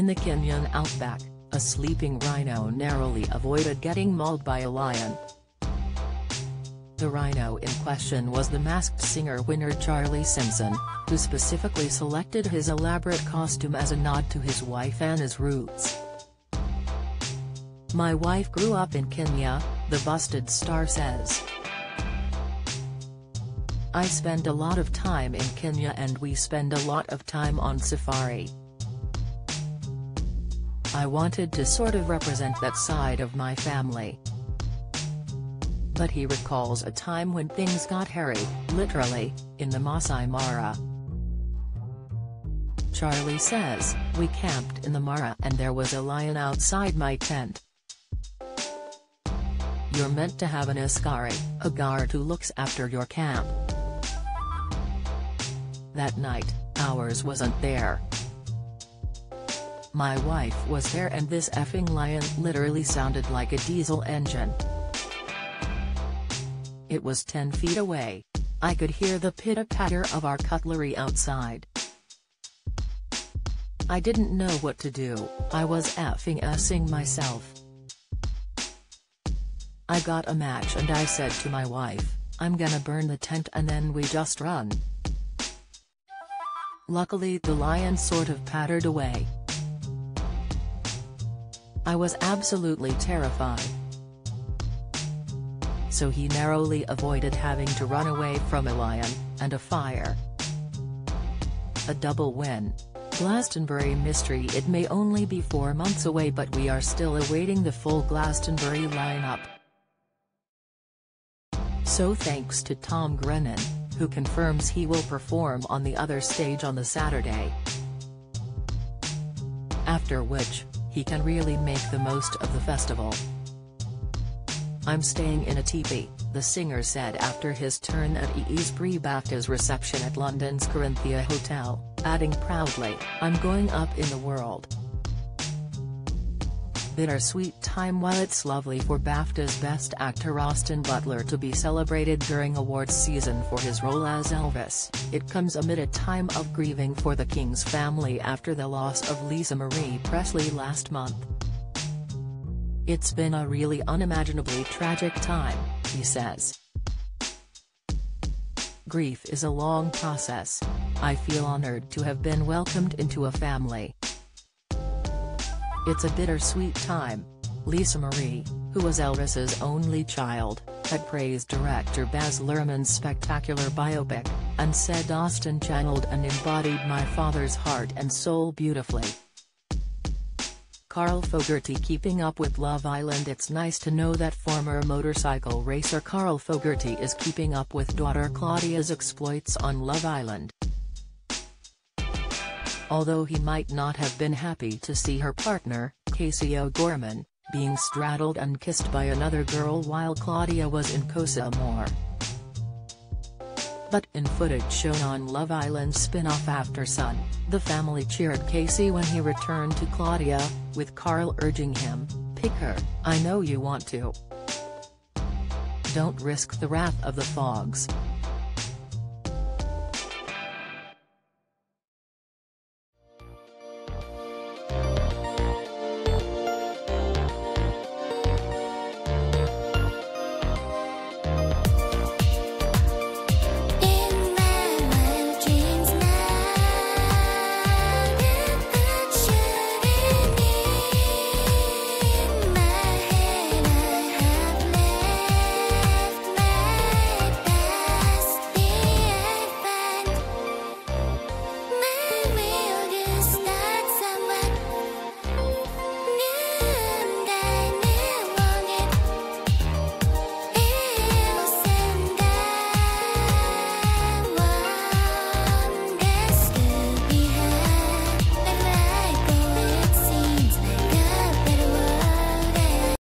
In the Kenyan outback, a sleeping rhino narrowly avoided getting mauled by a lion. The rhino in question was the Masked Singer winner Charlie Simpson, who specifically selected his elaborate costume as a nod to his wife Anna's roots. My wife grew up in Kenya, the busted star says. I spend a lot of time in Kenya and we spend a lot of time on safari. I wanted to sort of represent that side of my family. But he recalls a time when things got hairy, literally, in the Masai Mara. Charlie says, we camped in the Mara and there was a lion outside my tent. You're meant to have an askari, a guard who looks after your camp. That night, ours wasn't there. My wife was there and this effing lion literally sounded like a diesel engine. It was 10 feet away. I could hear the pitter-patter of our cutlery outside. I didn't know what to do, I was effing essing myself. I got a match and I said to my wife, I'm gonna burn the tent and then we just run. Luckily the lion sort of pattered away. I was absolutely terrified. So he narrowly avoided having to run away from a lion, and a fire. A double win. Glastonbury Mystery It may only be four months away but we are still awaiting the full Glastonbury lineup. So thanks to Tom Grennan, who confirms he will perform on the other stage on the Saturday. After which, he can really make the most of the festival. I'm staying in a teepee, the singer said after his turn at EE's pre-BAFTAs reception at London's Corinthia Hotel, adding proudly, I'm going up in the world bittersweet time while it's lovely for BAFTA's Best Actor Austin Butler to be celebrated during awards season for his role as Elvis, it comes amid a time of grieving for the King's family after the loss of Lisa Marie Presley last month. It's been a really unimaginably tragic time, he says. Grief is a long process. I feel honored to have been welcomed into a family. It's a bittersweet time. Lisa Marie, who was Elvis's only child, had praised director Baz Luhrmann's spectacular biopic, and said Austin channeled and embodied my father's heart and soul beautifully. Carl Fogarty keeping up with Love Island It's nice to know that former motorcycle racer Carl Fogarty is keeping up with daughter Claudia's exploits on Love Island although he might not have been happy to see her partner, Casey O'Gorman, being straddled and kissed by another girl while Claudia was in Casa Amor. But in footage shown on Love Island's spin-off After Sun, the family cheered Casey when he returned to Claudia, with Carl urging him, pick her, I know you want to. Don't risk the wrath of the fogs,